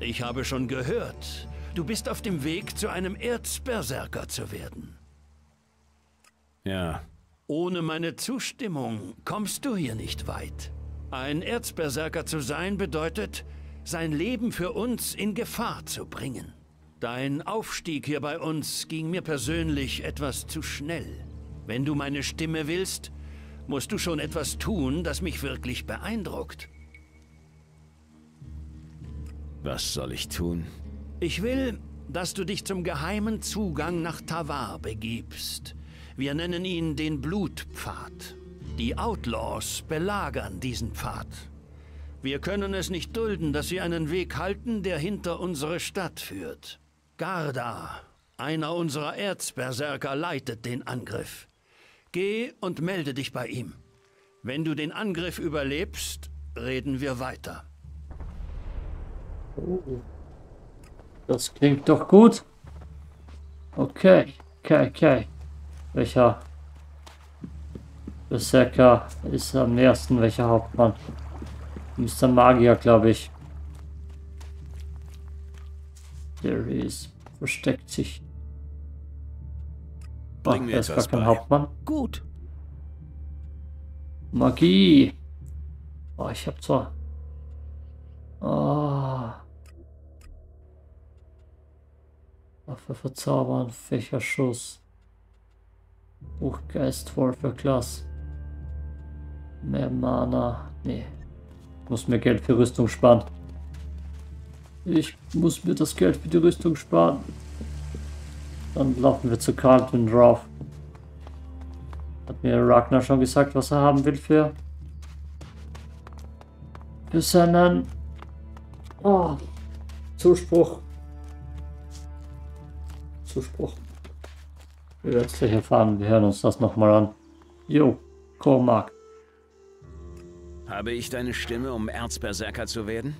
Ich habe schon gehört, du bist auf dem Weg, zu einem Erzberserker zu werden. Ja. Ohne meine Zustimmung kommst du hier nicht weit. Ein Erzberserker zu sein bedeutet, sein Leben für uns in Gefahr zu bringen. Dein Aufstieg hier bei uns ging mir persönlich etwas zu schnell. Wenn du meine Stimme willst, musst du schon etwas tun, das mich wirklich beeindruckt. Was soll ich tun? Ich will, dass du dich zum geheimen Zugang nach Tavar begibst. Wir nennen ihn den Blutpfad. Die Outlaws belagern diesen Pfad. Wir können es nicht dulden, dass sie einen Weg halten, der hinter unsere Stadt führt. Garda, einer unserer Erzberserker, leitet den Angriff. Geh und melde dich bei ihm. Wenn du den Angriff überlebst, reden wir weiter. Oh. Das klingt doch gut. Okay, okay, okay. Welcher Berserker ist am ersten? Welcher Hauptmann? Mr. Magier, glaube ich. Der ist versteckt sich. Bring Ach, mir er ist gar etwas kein bei. Hauptmann. Gut. Magie. Oh, ich hab zwar. Oh. Waffe verzaubern, Fächerschuss. Buchgeist, Wolferklass. Mehr Mana. Nee. Muss mir Geld für Rüstung sparen. Ich muss mir das Geld für die Rüstung sparen. Dann laufen wir zu Carlton drauf. Hat mir Ragnar schon gesagt, was er haben will für für seinen oh, Zuspruch. Zuspruch. Wir werden es gleich erfahren. Wir hören uns das nochmal an. Jo, Cormac. Habe ich deine Stimme, um Erzberserker zu werden?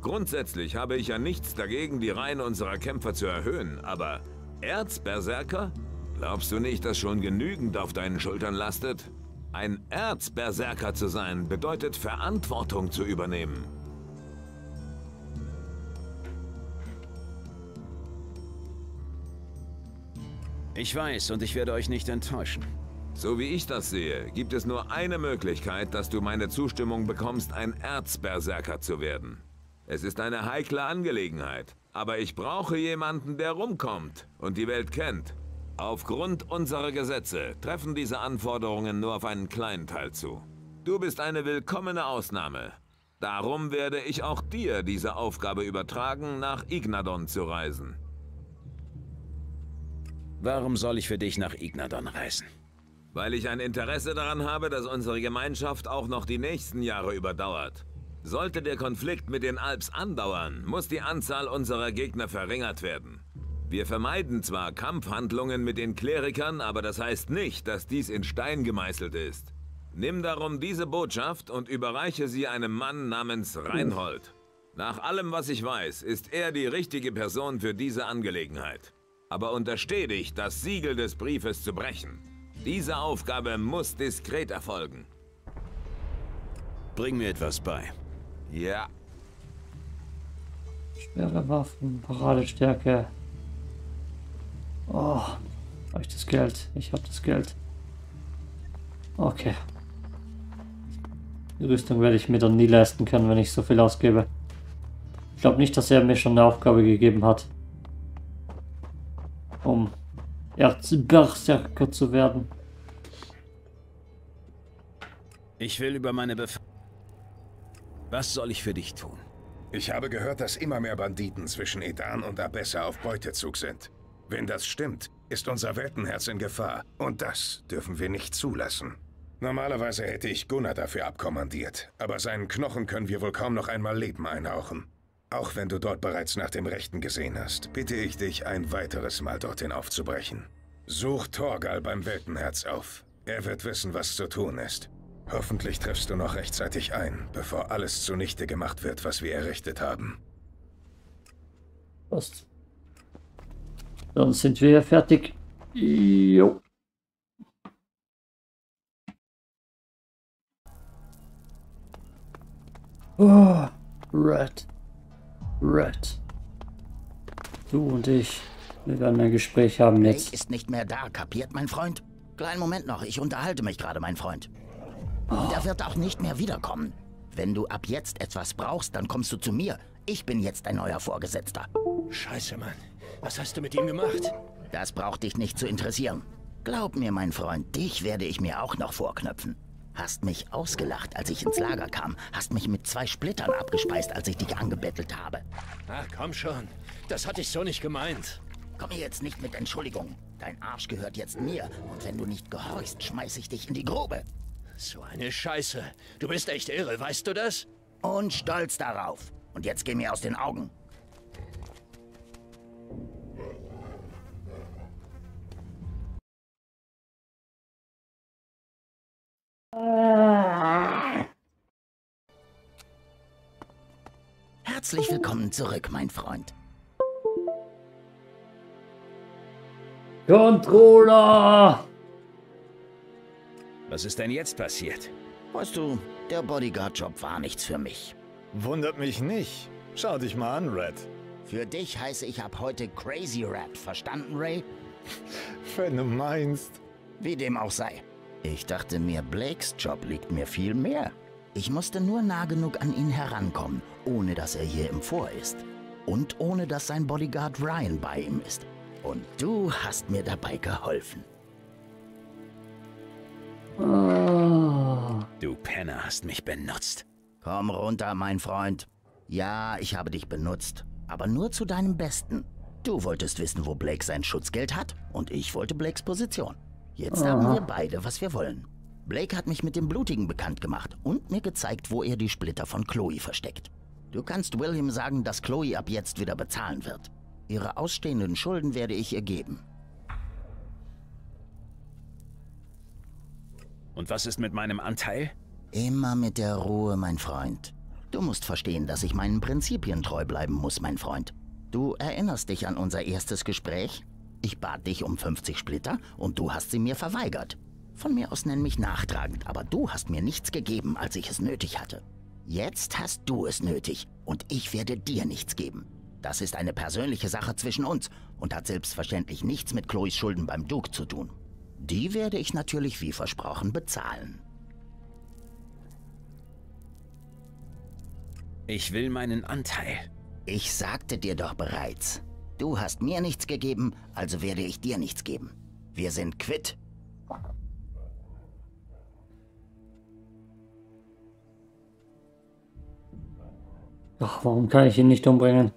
Grundsätzlich habe ich ja nichts dagegen, die Reihen unserer Kämpfer zu erhöhen, aber Erzberserker? Glaubst du nicht, dass schon genügend auf deinen Schultern lastet? Ein Erzberserker zu sein bedeutet Verantwortung zu übernehmen. Ich weiß und ich werde euch nicht enttäuschen. So wie ich das sehe, gibt es nur eine Möglichkeit, dass du meine Zustimmung bekommst, ein Erzberserker zu werden. Es ist eine heikle Angelegenheit, aber ich brauche jemanden, der rumkommt und die Welt kennt. Aufgrund unserer Gesetze treffen diese Anforderungen nur auf einen kleinen Teil zu. Du bist eine willkommene Ausnahme. Darum werde ich auch dir diese Aufgabe übertragen, nach Ignadon zu reisen. Warum soll ich für dich nach Ignadon reisen? Weil ich ein Interesse daran habe, dass unsere Gemeinschaft auch noch die nächsten Jahre überdauert. Sollte der Konflikt mit den Alps andauern, muss die Anzahl unserer Gegner verringert werden. Wir vermeiden zwar Kampfhandlungen mit den Klerikern, aber das heißt nicht, dass dies in Stein gemeißelt ist. Nimm darum diese Botschaft und überreiche sie einem Mann namens Reinhold. Nach allem, was ich weiß, ist er die richtige Person für diese Angelegenheit. Aber untersteh dich, das Siegel des Briefes zu brechen. Diese Aufgabe muss diskret erfolgen. Bring mir etwas bei. Ja, Schwere Waffen, Paradestärke. Oh, habe ich das Geld? Ich habe das Geld. Okay. Die Rüstung werde ich mir dann nie leisten können, wenn ich so viel ausgebe. Ich glaube nicht, dass er mir schon eine Aufgabe gegeben hat. Um Erzberserker zu werden. Ich will über meine Bef... Was soll ich für dich tun? Ich habe gehört, dass immer mehr Banditen zwischen Edan und Abessa auf Beutezug sind. Wenn das stimmt, ist unser Weltenherz in Gefahr. Und das dürfen wir nicht zulassen. Normalerweise hätte ich Gunnar dafür abkommandiert, aber seinen Knochen können wir wohl kaum noch einmal Leben einhauchen. Auch wenn du dort bereits nach dem Rechten gesehen hast, bitte ich dich, ein weiteres Mal dorthin aufzubrechen. Such Torgal beim Weltenherz auf. Er wird wissen, was zu tun ist. Hoffentlich triffst du noch rechtzeitig ein, bevor alles zunichte gemacht wird, was wir errichtet haben. Passt. Dann sind wir fertig. Jo. Oh, Red. Red. Du und ich. Wir werden ein Gespräch haben jetzt. Blake ist nicht mehr da, kapiert, mein Freund? Kleinen Moment noch, ich unterhalte mich gerade, mein Freund. Und er wird auch nicht mehr wiederkommen. Wenn du ab jetzt etwas brauchst, dann kommst du zu mir. Ich bin jetzt dein neuer Vorgesetzter. Scheiße, Mann. Was hast du mit ihm gemacht? Das braucht dich nicht zu interessieren. Glaub mir, mein Freund, dich werde ich mir auch noch vorknöpfen. Hast mich ausgelacht, als ich ins Lager kam. Hast mich mit zwei Splittern abgespeist, als ich dich angebettelt habe. Ach, komm schon. Das hatte ich so nicht gemeint. Komm hier jetzt nicht mit Entschuldigung. Dein Arsch gehört jetzt mir. Und wenn du nicht gehorchst, schmeiß ich dich in die Grube. So eine Scheiße. Du bist echt irre, weißt du das? Und stolz darauf. Und jetzt geh mir aus den Augen. Herzlich willkommen zurück, mein Freund. Controller! Was ist denn jetzt passiert? Weißt du, der Bodyguard-Job war nichts für mich. Wundert mich nicht. Schau dich mal an, Red. Für dich heiße ich ab heute Crazy Rat. Verstanden, Ray? Wenn du meinst. Wie dem auch sei. Ich dachte mir, Blakes Job liegt mir viel mehr. Ich musste nur nah genug an ihn herankommen, ohne dass er hier im Vor ist. Und ohne dass sein Bodyguard Ryan bei ihm ist. Und du hast mir dabei geholfen. Du Penner hast mich benutzt. Komm runter, mein Freund. Ja, ich habe dich benutzt, aber nur zu deinem Besten. Du wolltest wissen, wo Blake sein Schutzgeld hat und ich wollte Blakes Position. Jetzt haben wir beide, was wir wollen. Blake hat mich mit dem Blutigen bekannt gemacht und mir gezeigt, wo er die Splitter von Chloe versteckt. Du kannst William sagen, dass Chloe ab jetzt wieder bezahlen wird. Ihre ausstehenden Schulden werde ich ihr geben. Und was ist mit meinem Anteil? Immer mit der Ruhe, mein Freund. Du musst verstehen, dass ich meinen Prinzipien treu bleiben muss, mein Freund. Du erinnerst dich an unser erstes Gespräch? Ich bat dich um 50 Splitter und du hast sie mir verweigert. Von mir aus nenn mich nachtragend, aber du hast mir nichts gegeben, als ich es nötig hatte. Jetzt hast du es nötig und ich werde dir nichts geben. Das ist eine persönliche Sache zwischen uns und hat selbstverständlich nichts mit Chloes Schulden beim Duke zu tun. Die werde ich natürlich wie versprochen bezahlen. Ich will meinen Anteil. Ich sagte dir doch bereits. Du hast mir nichts gegeben, also werde ich dir nichts geben. Wir sind quitt. ach, warum kann ich ihn nicht umbringen?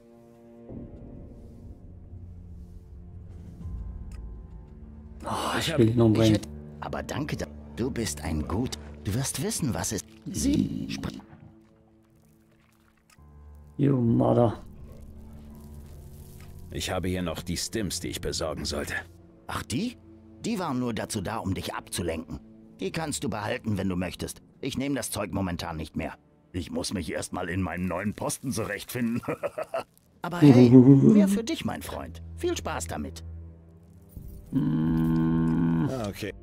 Oh, ich will ihn umbringen. aber danke, da- du bist ein Gut. Du wirst wissen, was ist. Sie You mother. Ich habe hier noch die Stims, die ich besorgen sollte. Ach, die? Die waren nur dazu da, um dich abzulenken. Die kannst du behalten, wenn du möchtest. Ich nehme das Zeug momentan nicht mehr. Ich muss mich erstmal in meinen neuen Posten zurechtfinden. aber hey, mehr für dich, mein Freund. Viel Spaß damit. Ah, okay.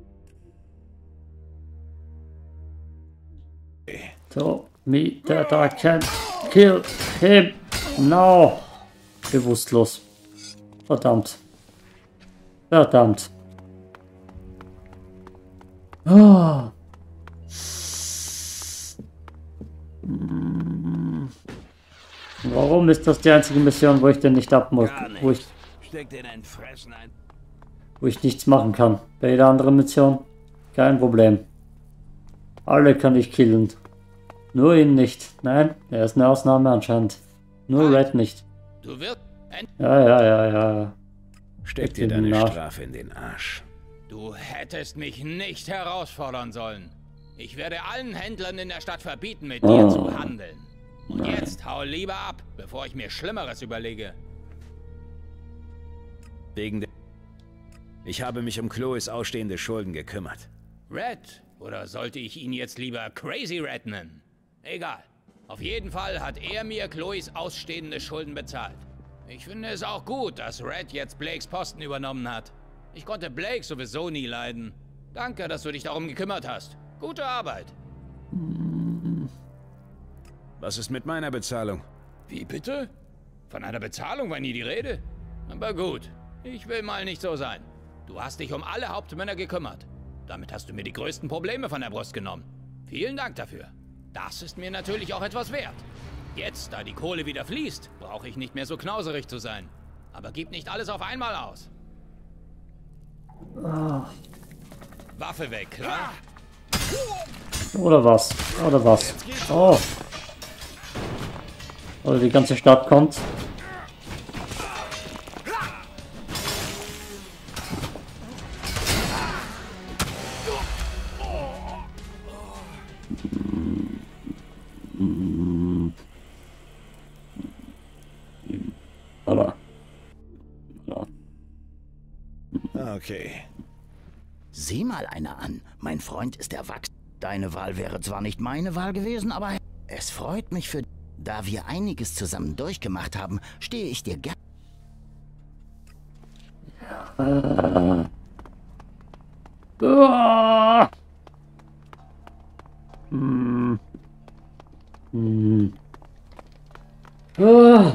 So, me that I can kill him now. Bewusstlos. Verdammt. Verdammt. Ah. Warum ist das die einzige Mission, wo ich denn nicht ab muss? Wo ich, wo ich nichts machen kann. Bei jeder anderen Mission kein Problem. Alle kann ich killen. Nur ihn nicht. Nein, er ist eine Ausnahme anscheinend. Nur Red nicht. Du wirst... Ja, ja, ja, ja. Steck dir deine Arsch. Strafe in den Arsch. Du hättest mich nicht herausfordern sollen. Ich werde allen Händlern in der Stadt verbieten, mit dir zu handeln. Und jetzt hau lieber ab, bevor ich mir Schlimmeres überlege. Wegen der... Ich habe mich um Chloes ausstehende Schulden gekümmert. Red, oder sollte ich ihn jetzt lieber Crazy Red nennen? Egal. Auf jeden Fall hat er mir Chloes ausstehende Schulden bezahlt. Ich finde es auch gut, dass Red jetzt Blakes Posten übernommen hat. Ich konnte Blake sowieso nie leiden. Danke, dass du dich darum gekümmert hast. Gute Arbeit. Was ist mit meiner Bezahlung? Wie bitte? Von einer Bezahlung war nie die Rede. Aber gut, ich will mal nicht so sein. Du hast dich um alle Hauptmänner gekümmert. Damit hast du mir die größten Probleme von der Brust genommen. Vielen Dank dafür. Das ist mir natürlich auch etwas wert. Jetzt, da die Kohle wieder fließt, brauche ich nicht mehr so knauserig zu sein. Aber gib nicht alles auf einmal aus. Ah. Waffe weg, klar? Oder was? Oder was? Oh. Oder die ganze Stadt kommt. Okay. Sieh mal einer an. Mein Freund ist erwachsen. Deine Wahl wäre zwar nicht meine Wahl gewesen, aber es freut mich für... Da wir einiges zusammen durchgemacht haben, stehe ich dir gern... Ah. Hm. Hm. Ah.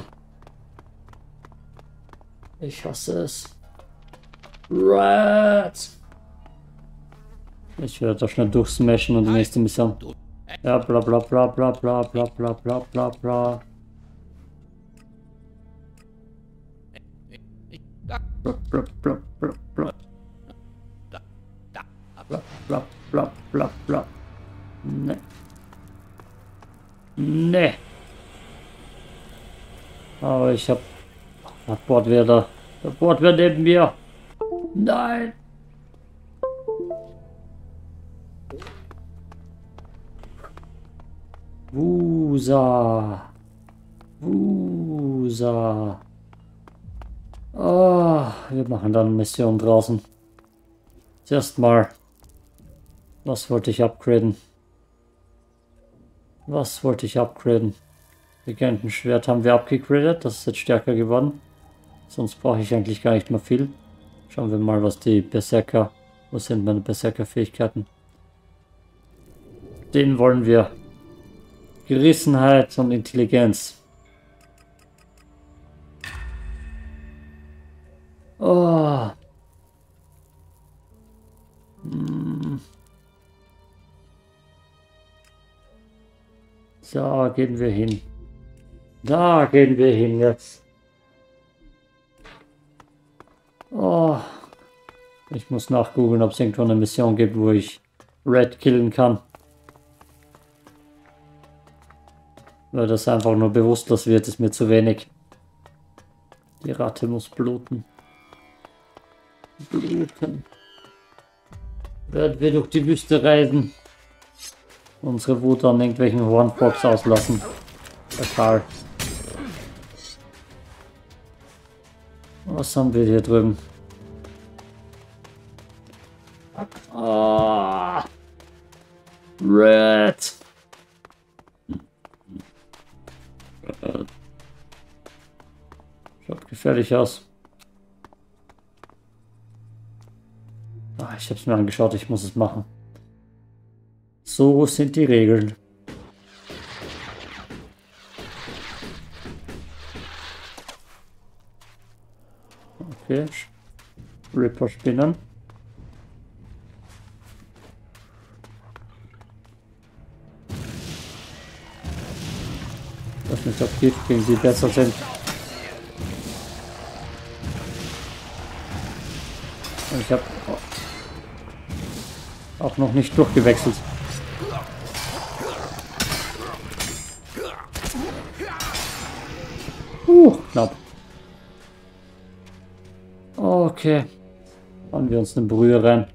Ich hasse es. Red. Ich werde doch schnell durchsmashen und die nächste Mission. Ja, bla bla bla bla bla bla bla bla bla bla. Bla bla bla bla bla. Bla bla bla bla bla. Ne. Ne. Aber ich hab... Das Board wäre da. Das Board wäre neben mir. Nein. Wusa. Wusa. Ah, wir machen dann eine Mission draußen. Zuerst mal. Was wollte ich upgraden? Was wollte ich upgraden? Legendenschwert haben wir abgegradet. Das ist jetzt stärker geworden. Sonst brauche ich eigentlich gar nicht mehr viel. Schauen wir mal, was die Berserker... Was sind meine Berserker-Fähigkeiten? Den wollen wir. Gerissenheit und Intelligenz. Oh. Hm. So, gehen wir hin. Da gehen wir hin jetzt. Oh. Ich muss nachgoogeln, ob es irgendwo eine Mission gibt, wo ich Red killen kann. Weil das einfach nur bewusstlos wird, ist mir zu wenig. Die Ratte muss bluten. Bluten. Werden wir durch die Wüste reisen. Unsere Wut an irgendwelchen Hornfox auslassen. Der Was haben wir hier drüben? Ah, Red. Schaut gefährlich aus. Ah, ich habe es mir angeschaut, ich muss es machen. So sind die Regeln. Okay. Ripper spinnen. Ich weiß nicht, ob Gift gegen sie besser sind. Ich habe auch noch nicht durchgewechselt. Okay. Machen wir uns eine Brühe rein.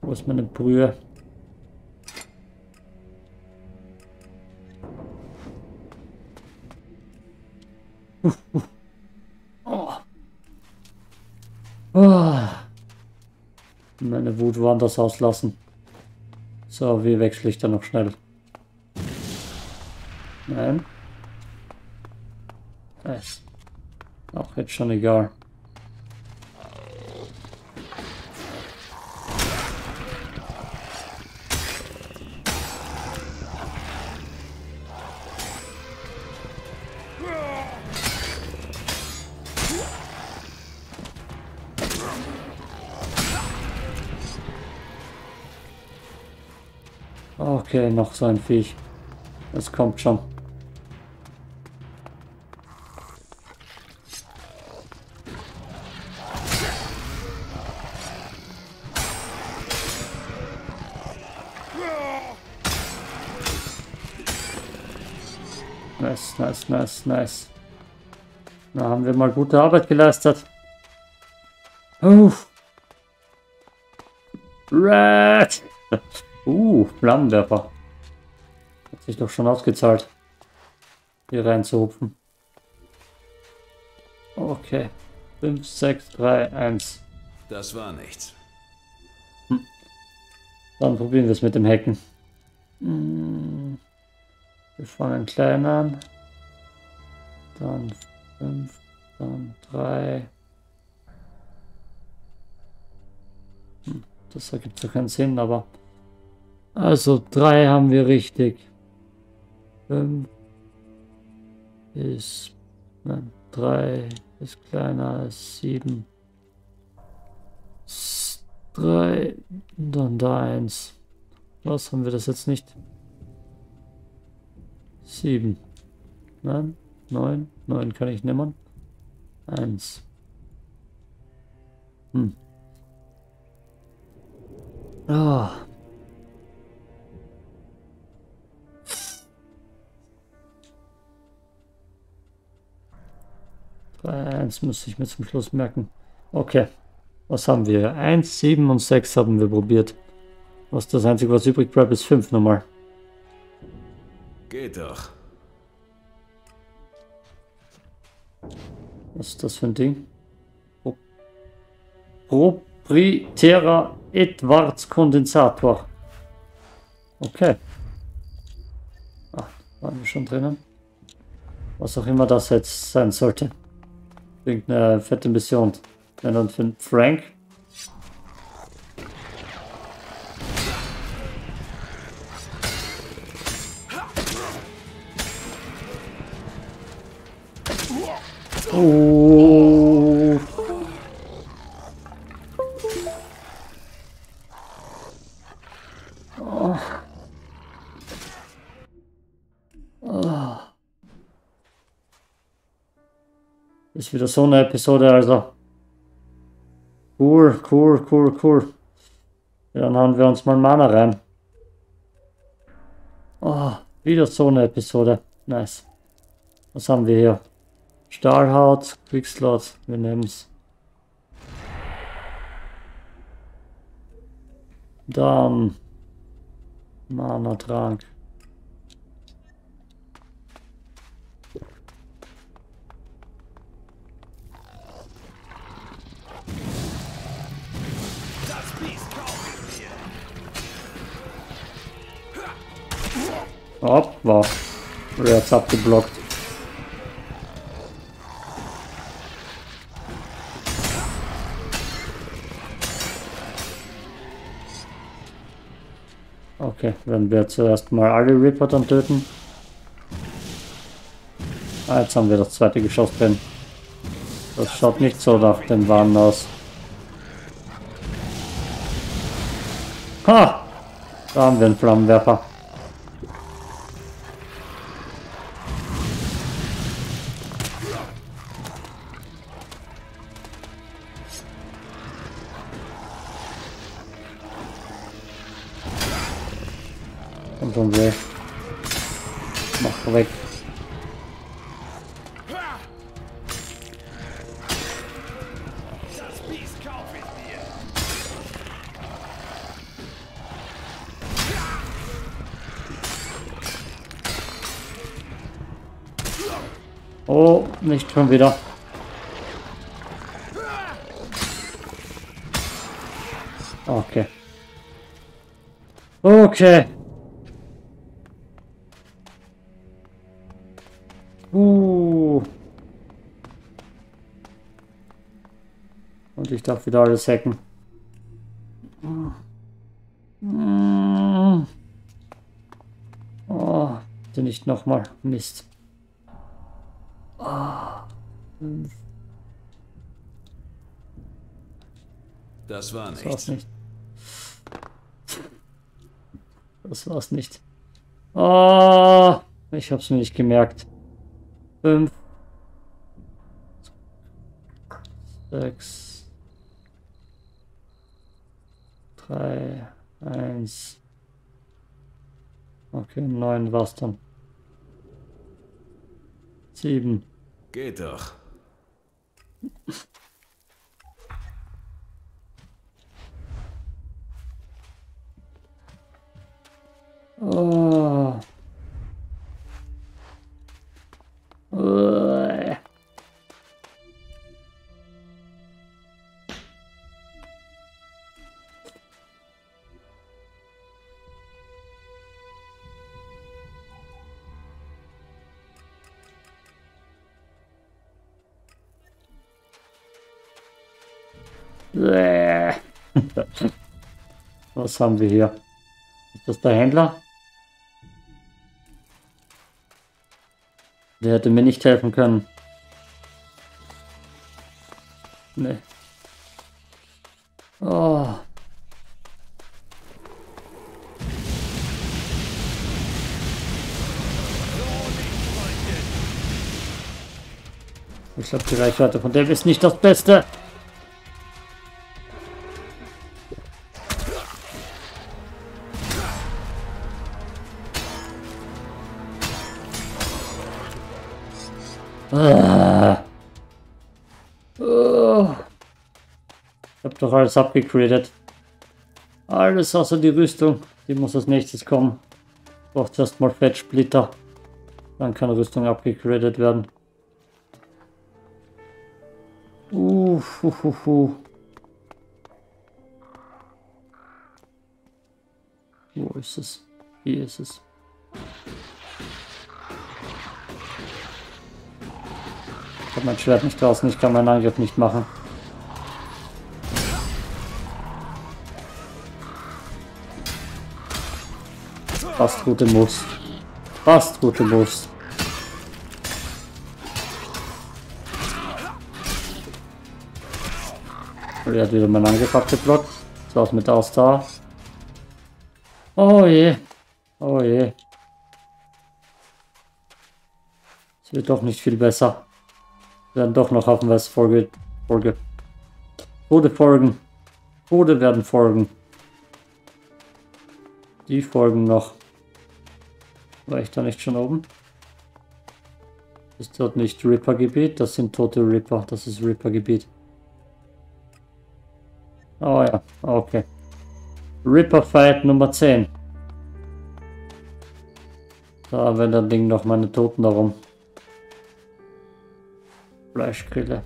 Wo ist meine Brühe? Oh. Oh. Meine Wut woanders auslassen. So, wie wechsle ich dann noch schnell? Nein. Das. Auch jetzt schon egal. Okay, noch so ein Viech. Es kommt schon. Nice, nice. Da haben wir mal gute Arbeit geleistet. Uff. Red! Uh, Flammenwerfer. Hat sich doch schon ausgezahlt, hier reinzuhupfen. Okay. 5, 6, 3, 1. Das war nichts. Hm. Dann probieren wir es mit dem Hacken. Hm. Wir fangen klein an. Dann 5, dann 3. Hm. Das ergibt ja keinen Sinn, aber... Also 3 haben wir richtig. 5 ist... Nein, 3 ist kleiner als 7. 3, dann da 1. Was haben wir das jetzt nicht? 7. Nein, 9. 9 kann ich nehmen. 1. Hm. Ah. Eins muss ich mir zum Schluss merken. Okay. Was haben wir? 1, 7 und 6 haben wir probiert. Was das einzige, was übrig bleibt, ist 5 nochmal. Geht doch. Was ist das für ein Ding? Pro Proprietärer Edwards Kondensator. Okay. Ach, waren wir schon drinnen? Was auch immer das jetzt sein sollte. Irgendeine fette Mission. Wenn dann für Frank. Oh. Ist wieder so eine Episode, also. Cool, cool, cool, cool. Ja, dann hauen wir uns mal Mana rein. Oh, wieder so eine Episode. Nice. Was haben wir hier? Stahlhaut, Quickslot, wir nehmen's. Dann Mana-Trank. Hopp, war. Jetzt abgeblockt. Okay, werden wir zuerst mal alle Reaper dann töten. Ah, jetzt haben wir das zweite Geschoss drin. Das schaut nicht so nach den Wahren aus. Ha! Da haben wir einen Flammenwerfer. Wieder. Okay. Okay. Uh. Und ich darf wieder alles hacken. Oh, bitte nicht nochmal. Mist. Das war Das war's nichts. nicht. Das war's nicht. Oh, ich hab's mir nicht gemerkt. Fünf. Sechs. Drei. Eins. Okay, neun war's dann. Sieben. Geht doch. Uah. Was haben wir hier? Ist das der Händler? Der hätte mir nicht helfen können. Nee. Oh. Ich glaube, die Reichweite von dem ist nicht das Beste. Ich hab doch alles abgegradet. Alles außer die Rüstung. Die muss als nächstes kommen. Braucht erstmal Fettsplitter. Dann kann Rüstung abgegradet werden. Uh, hu, hu, hu. Wo ist es? Hier ist es. Habe mein Schwert nicht draußen, ich kann meinen Angriff nicht machen. Fast gute Moves. Fast gute Moves. Er hat wieder meinen Angriff abgeblockt. Das war's mit Ausdauer. Oh je. Oh je. Es wird doch nicht viel besser. Werden doch noch hoffen, was Folge. Folge. Tode folgen. Tode werden folgen. Die folgen noch. War ich da nicht schon oben? Ist dort nicht Ripper-Gebiet? Das sind tote Ripper. Das ist Ripper-Gebiet. Oh ja, okay. Ripper Fight Nummer 10. Da wenn dann Ding noch meine Toten darum. Fleischgrille.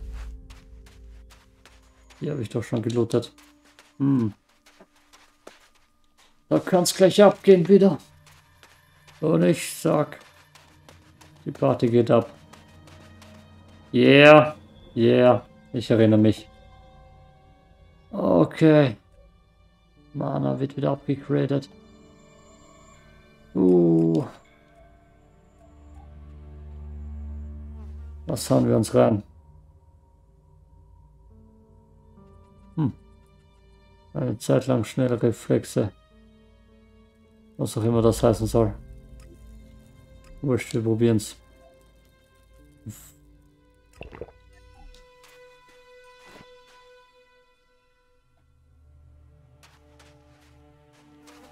Die habe ich doch schon gelootet. Hm. Da kann es gleich abgehen wieder. Und ich sag, die Party geht ab. Yeah, yeah, ich erinnere mich. Okay. Mana wird wieder abgegradet. Uh. Was hauen wir uns rein? Hm. Eine Zeit lang schnelle Reflexe. Was auch immer das heißen soll. Wurscht, wir probieren's.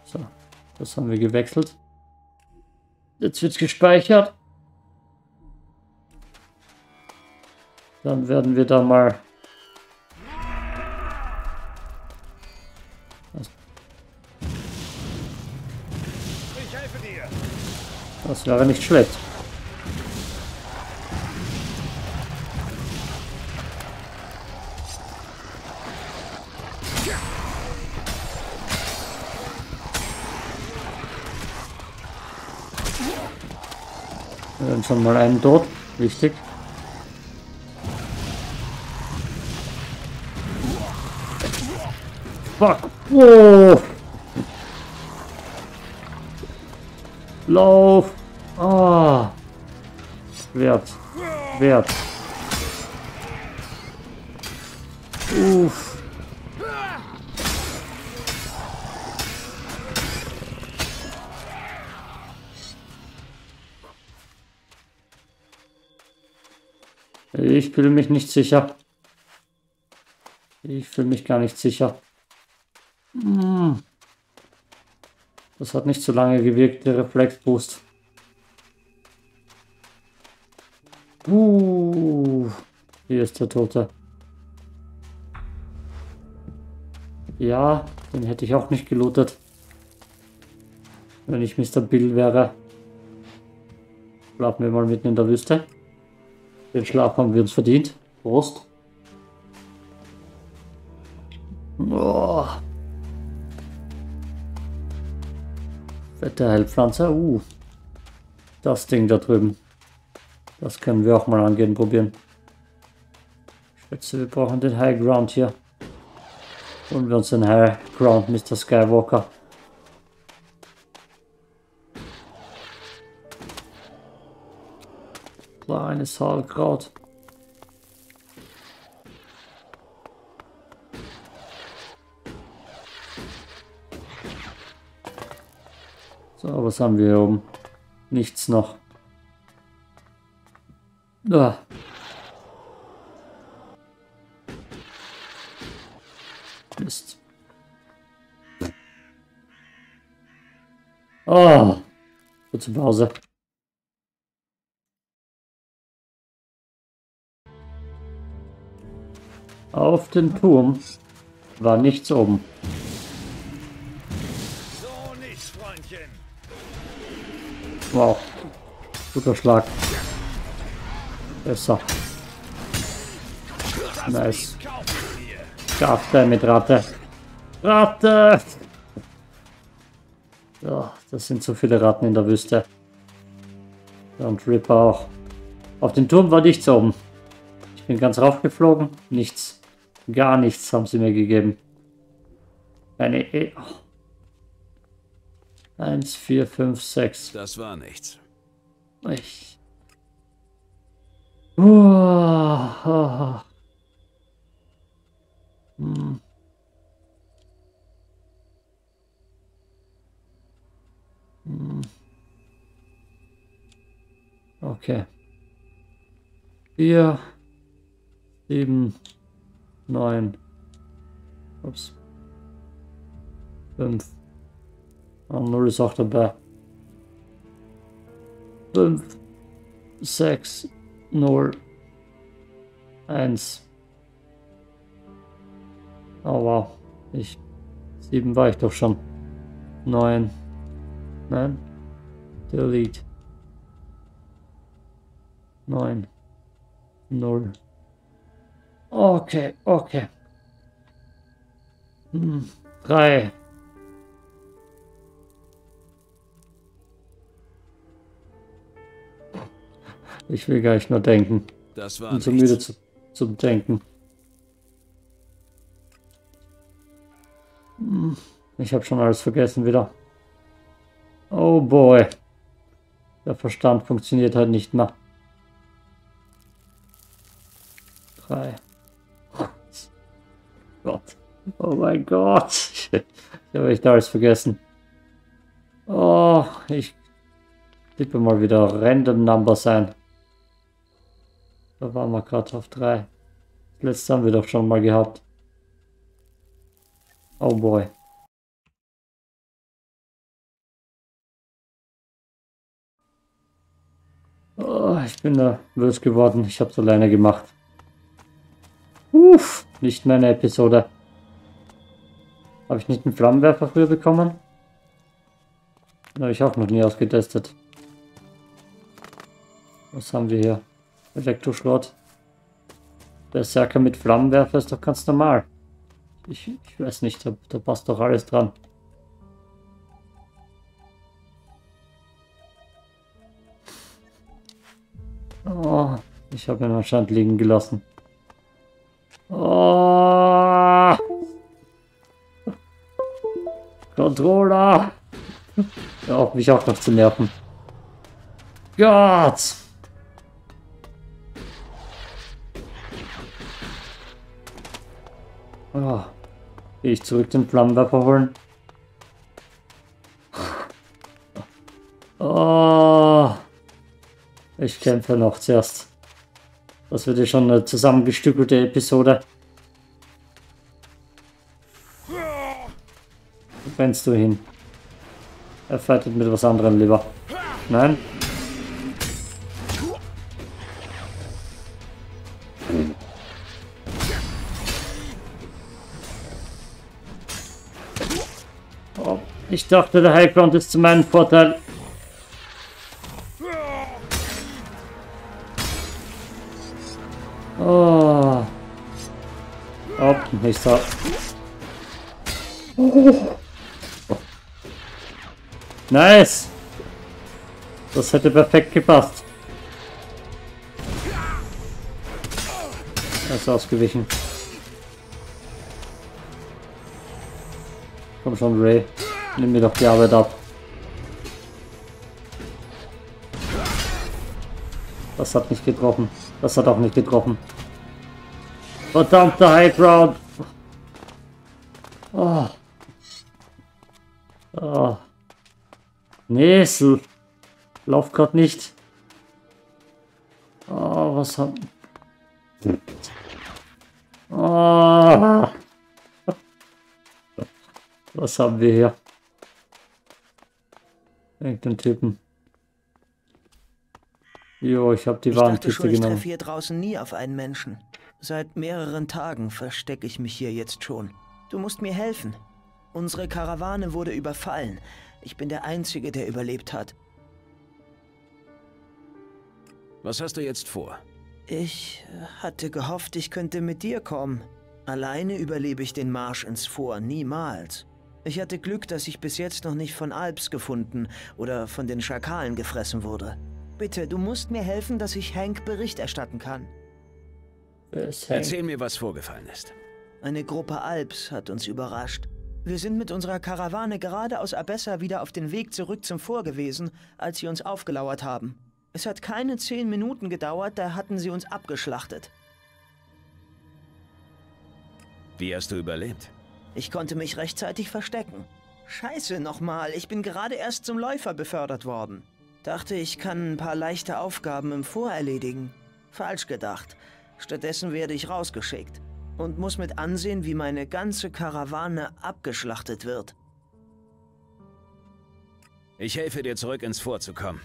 So, das haben wir gewechselt. Jetzt wird's gespeichert. Dann werden wir da mal... Das wäre nicht schlecht. Schon mal einen tot. Wichtig. fuck. Oh. Lauf. Ah. Wert. Wert. Uff. Ich fühle mich nicht sicher. Ich fühle mich gar nicht sicher. Das hat nicht so lange gewirkt, der Reflexboost. Uh, hier ist der Tote. Ja, den hätte ich auch nicht gelootet. Wenn ich Mr. Bill wäre. Schlafen wir mal mitten in der Wüste. Den Schlaf haben wir uns verdient. Prost. Oh. Fette Heilpflanze. Uh. Das Ding da drüben. Das können wir auch mal angehen, probieren. Ich schätze, wir brauchen den High Ground hier. Holen wir uns den High Ground, Mr. Skywalker. Kleines Sauerkraut. So, was haben wir hier oben? Nichts noch. Ah. Mist. Oh. Kurze Pause. Auf den Turm war nichts oben. Wow. Guter Schlag. Besser. Nice. Schafte mit Ratte. Ratte! Ja, das sind so viele Ratten in der Wüste. Und Ripper auch. Auf den Turm war nichts oben. Ich bin ganz raufgeflogen. Nichts. Gar nichts haben sie mir gegeben. Eine E. Oh. 1, 4, 5, 6. Das war nichts. Ich. Oh. Hm. Hm. Okay. Vier, sieben, neun, ups, fünf, Null ist auch dabei. Fünf, sechs, null, eins. Oh wow, ich, sieben war ich doch schon. Neun, nein, delete. Neun, null. Okay, okay. Hm, drei. Ich will gar nicht nur denken. Das war Bin zu nichts. müde zu, zum Denken. Hm, Ich habe schon alles vergessen wieder. Oh boy. Der Verstand funktioniert halt nicht mehr. Drei. Gott. Oh mein Gott. Ich habe echt alles vergessen. Oh, ich tippe mal wieder Random Numbers ein. Da waren wir gerade auf drei. Das letzte haben wir doch schon mal gehabt. Oh boy. Oh, ich bin nervös geworden. Ich habe es alleine gemacht. Uff, nicht meine Episode. Habe ich nicht einen Flammenwerfer früher bekommen? Den habe ich auch noch nie ausgetestet. Was haben wir hier? Elektroschrott. Berserker mit Flammenwerfer ist doch ganz normal. Ich, ich weiß nicht, da, da passt doch alles dran. Oh, ich habe ihn anscheinend liegen gelassen. Oh! Controller! Hör auf, mich auch noch zu nerven. Gott! Gehe ich zurück den Flammenwerfer holen? Oh. Ich kämpfe noch zuerst. Das wird ja schon eine zusammengestückelte Episode. Wo brennst du hin? Er fightet mit was anderem lieber. Nein? Ich dachte, der Highground ist zu meinem Vorteil. Oh. Oh, nicht so. Oh. Nice. Das hätte perfekt gepasst. Er ist ausgewichen. Komm schon, Ray. Nimm mir doch die Arbeit ab. Das hat nicht getroffen. Das hat auch nicht getroffen. Verdammter High Ground. Oh. Oh. Nesel. Lauf grad nicht. Oh, was haben... Oh. Was haben wir hier? Irgendeinen Typen. Jo, ich habe die ich dachte Warenkiste schon, ich treffe hier draußen nie auf einen Menschen. Seit mehreren Tagen verstecke ich mich hier jetzt schon. Du musst mir helfen. Unsere Karawane wurde überfallen. Ich bin der Einzige, der überlebt hat. Was hast du jetzt vor? Ich äh, hatte gehofft, ich könnte mit dir kommen. Alleine überlebe ich den Marsch ins Vor niemals. Ich hatte Glück, dass ich bis jetzt noch nicht von Alps gefunden oder von den Schakalen gefressen wurde. Bitte, du musst mir helfen, dass ich Hank Bericht erstatten kann. Erzähl mir, was vorgefallen ist. Eine Gruppe Alps hat uns überrascht. Wir sind mit unserer Karawane gerade aus Abessa wieder auf den Weg zurück zum Vor gewesen, als sie uns aufgelauert haben. Es hat keine zehn Minuten gedauert, da hatten sie uns abgeschlachtet. Wie hast du überlebt? Ich konnte mich rechtzeitig verstecken. Scheiße nochmal, ich bin gerade erst zum Läufer befördert worden. Dachte, ich kann ein paar leichte Aufgaben im Vor erledigen. Falsch gedacht. Stattdessen werde ich rausgeschickt und muss mit ansehen, wie meine ganze Karawane abgeschlachtet wird. Ich helfe dir zurück ins Vorzukommen.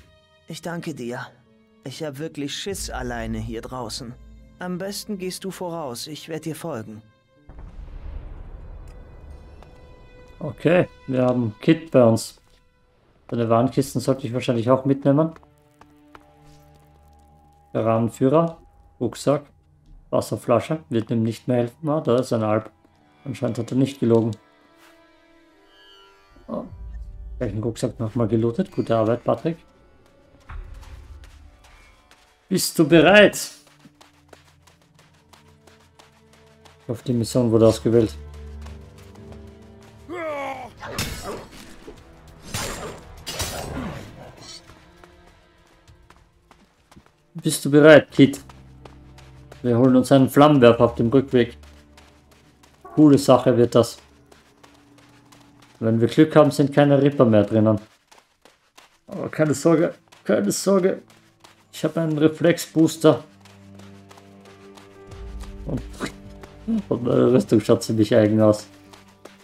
Ich danke dir. Ich habe wirklich Schiss alleine hier draußen. Am besten gehst du voraus, ich werde dir folgen. Okay, wir haben Kit bei uns. Seine Warenkisten sollte ich wahrscheinlich auch mitnehmen. Veranenführer, Rucksack, Wasserflasche, wird ihm nicht mehr helfen. Ah, da ist ein Alp. Anscheinend hat er nicht gelogen. Oh. Gleich den Rucksack nochmal gelootet. Gute Arbeit, Patrick. Bist du bereit? Ich hoffe, die Mission wurde ausgewählt. Bist du bereit, Kit? Wir holen uns einen Flammenwerfer auf dem Rückweg. Coole Sache wird das. Wenn wir Glück haben, sind keine Ripper mehr drinnen. Aber keine Sorge, keine Sorge. Ich habe einen Reflexbooster. Und, und meine Rüstung schaut ziemlich eigen aus.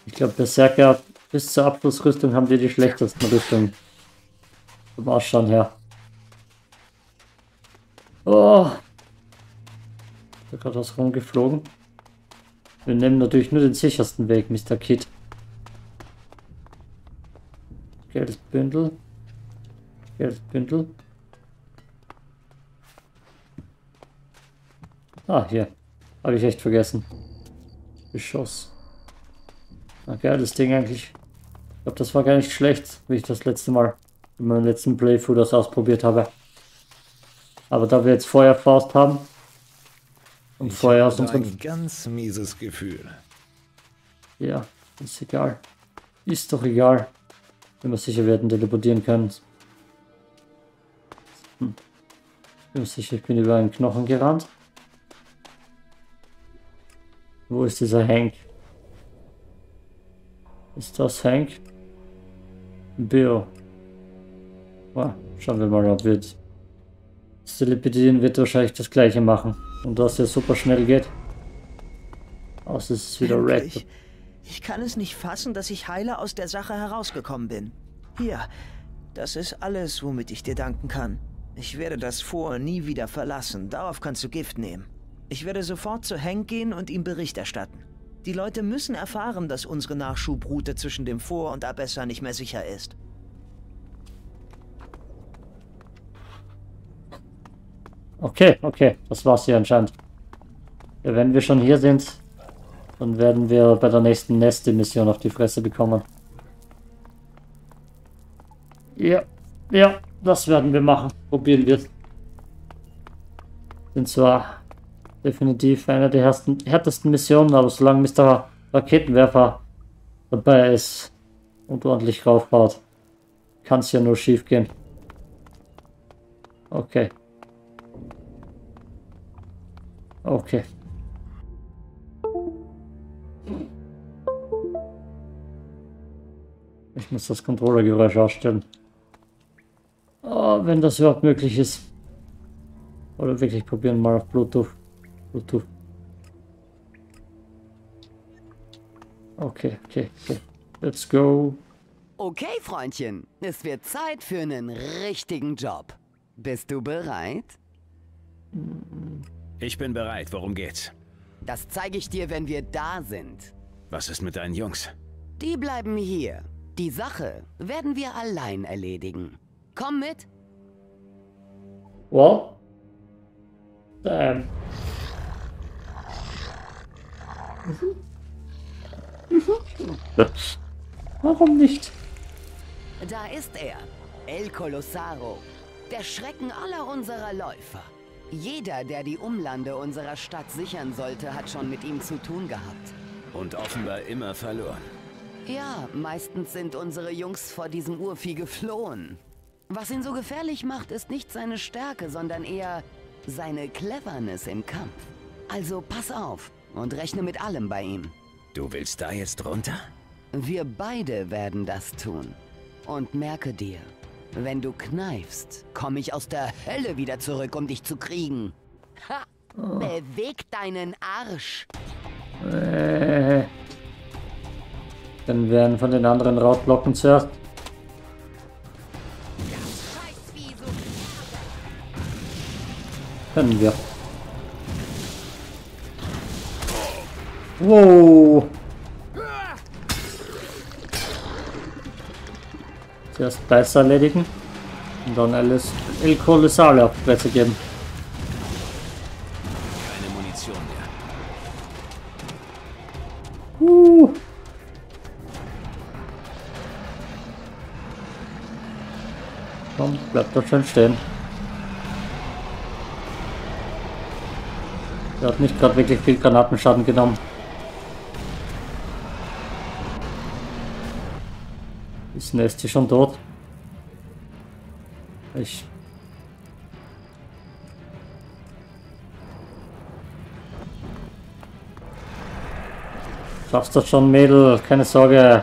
Ich glaube, Berserker bis zur Abschlussrüstung haben die die schlechtesten Rüstungen. Vom Ausschauen her. Oh. Ist da gerade was rumgeflogen? Wir nehmen natürlich nur den sichersten Weg, Mr. Kid. Geldbündel. Geldbündel. Ah, hier. Habe ich echt vergessen. Geschoss. Na geil, das Ding eigentlich. Ich glaube, das war gar nicht schlecht, wie ich das letzte Mal in meinem letzten Playthrough das ausprobiert habe. Aber da wir jetzt Feuerfaust haben und Ich Feuer aus unserem... ein ganz mieses Gefühl. Ja, ist egal. Ist doch egal. Wenn wir sicher werden teleportieren können. Hm. Ich bin mir sicher, ich bin über einen Knochen gerannt. Wo ist dieser Hank? Ist das Hank? Bill. Ah, schauen wir mal, ob wir jetzt... Teleportieren wird wahrscheinlich das gleiche machen. Und dass es super schnell geht. Außer es ist wieder Red. Endlich. Ich kann es nicht fassen, dass ich heile aus der Sache herausgekommen bin. Hier, das ist alles, womit ich dir danken kann. Ich werde das Vor nie wieder verlassen. Darauf kannst du Gift nehmen. Ich werde sofort zu Hank gehen und ihm Bericht erstatten. Die Leute müssen erfahren, dass unsere Nachschubroute zwischen dem Vor und Abessa nicht mehr sicher ist. Okay, okay, das war's hier anscheinend. Ja, wenn wir schon hier sind, dann werden wir bei der nächsten Neste-Mission auf die Fresse bekommen. Ja, ja, das werden wir machen. Probieren wir. Sind zwar definitiv eine der härtesten, härtesten Missionen, aber solange Mr. Raketenwerfer dabei ist und ordentlich raufbaut, kann es ja nur schief gehen. Okay. Okay. Ich muss das Controllergeräusch ausstellen. Oh, wenn das überhaupt möglich ist. Oder wirklich probieren mal auf Bluetooth. Bluetooth. Okay, okay, okay. Let's go. Okay, Freundchen. Es wird Zeit für einen richtigen Job. Bist du bereit? Ich bin bereit. Worum geht's? Das zeige ich dir, wenn wir da sind. Was ist mit deinen Jungs? Die bleiben hier. Die Sache werden wir allein erledigen. Komm mit. What? Damn. Warum nicht? Da ist er. El Colossaro. Der Schrecken aller unserer Läufer. Jeder, der die Umlande unserer Stadt sichern sollte, hat schon mit ihm zu tun gehabt. Und offenbar immer verloren. Ja, meistens sind unsere Jungs vor diesem Urvieh geflohen. Was ihn so gefährlich macht, ist nicht seine Stärke, sondern eher seine Cleverness im Kampf. Also pass auf und rechne mit allem bei ihm. Du willst da jetzt runter? Wir beide werden das tun. Und merke dir, wenn du kneifst, komme ich aus der Hölle wieder zurück, um dich zu kriegen. Ha! Beweg deinen Arsch! Äh. Dann werden von den anderen Rautblocken zuerst. Können wir. Wow. Zuerst Beißer erledigen und dann alles El Colossale auf die Fresse geben. Keine Munition mehr. Uh. Komm, bleib doch schön stehen. Der hat nicht gerade wirklich viel Granatenschaden genommen. Ist Nesty schon tot? Ich... Schaffst das schon, Mädel. Keine Sorge.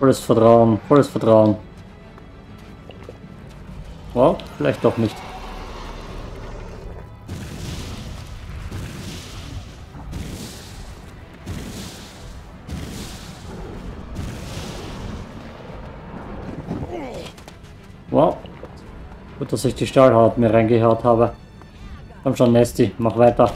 Volles Vertrauen. Volles Vertrauen. Wow, vielleicht doch nicht. Wow. Gut, dass ich die Stahlhaut mir reingehaut habe. Komm schon, Nesty, mach weiter.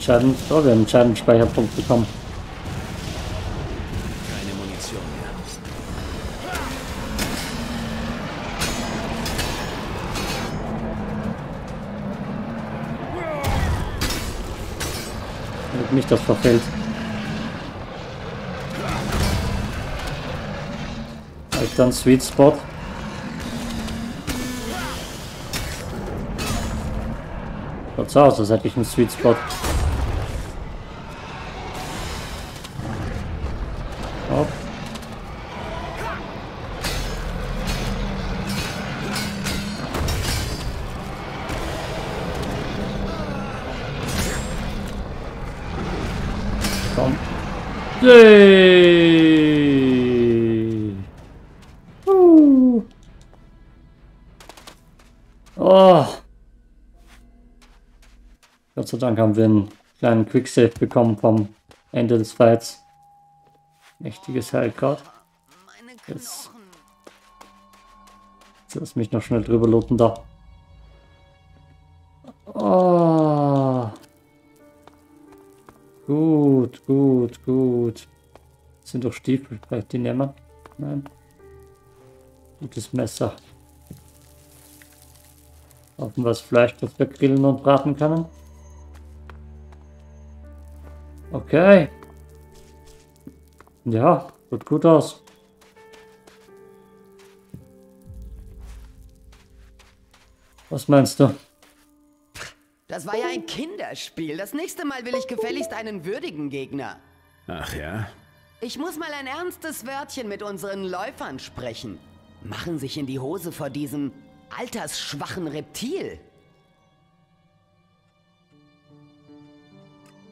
Und wir entscheiden, oh, wir haben einen Schadenspeicherpunkt bekommen. Keine Munition mehr. Damit mich das verfällt. Habe ich dann Sweet Spot? Schaut so aus, als hätte ich einen Sweet Spot. Yay! Uh. Oh. Gott sei Dank haben wir einen kleinen Quicksave bekommen vom Ende des Fights. Mächtiges Heilgrad. Jetzt, jetzt lass mich noch schnell drüber looten da. Oh. Gut, gut, gut. Das sind doch Stiefel, vielleicht die nehmen? Nein. Gutes Messer. Hoffen wir das Fleisch, das wir grillen und braten können. Okay. Ja, sieht gut aus. Was meinst du? Das war ja ein Kinderspiel. Das nächste Mal will ich gefälligst einen würdigen Gegner. Ach ja? Ich muss mal ein ernstes Wörtchen mit unseren Läufern sprechen. Machen sich in die Hose vor diesem altersschwachen Reptil.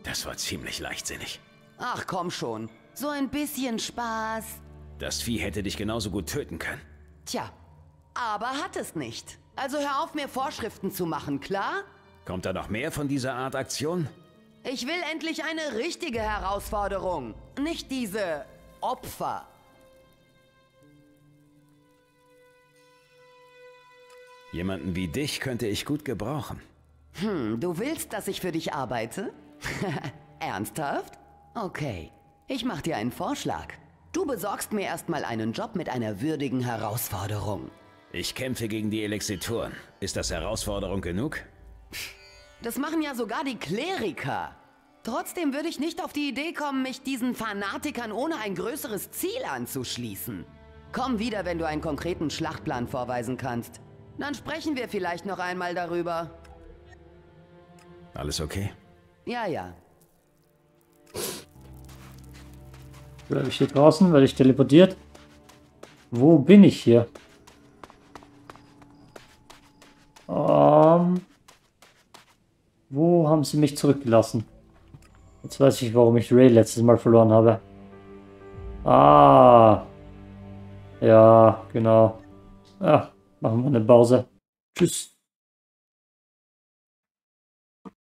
Das war ziemlich leichtsinnig. Ach komm schon, so ein bisschen Spaß. Das Vieh hätte dich genauso gut töten können. Tja, aber hat es nicht. Also hör auf, mir Vorschriften zu machen, klar? Kommt da noch mehr von dieser Art Aktion? Ich will endlich eine richtige Herausforderung, nicht diese Opfer. Jemanden wie dich könnte ich gut gebrauchen. Hm, du willst, dass ich für dich arbeite? Ernsthaft? Okay, ich mach dir einen Vorschlag. Du besorgst mir erstmal einen Job mit einer würdigen Herausforderung. Ich kämpfe gegen die Elexitoren. Ist das Herausforderung genug? Das machen ja sogar die Kleriker. Trotzdem würde ich nicht auf die Idee kommen, mich diesen Fanatikern ohne ein größeres Ziel anzuschließen. Komm wieder, wenn du einen konkreten Schlachtplan vorweisen kannst. Dann sprechen wir vielleicht noch einmal darüber. Alles okay? Ja, ja. Bleibe ich hier draußen? Werde ich teleportiert? Wo bin ich hier? Ähm, wo haben sie mich zurückgelassen? Jetzt weiß ich, warum ich Ray letztes Mal verloren habe. Ah. Ja, genau. Ja, machen wir eine Pause. Tschüss.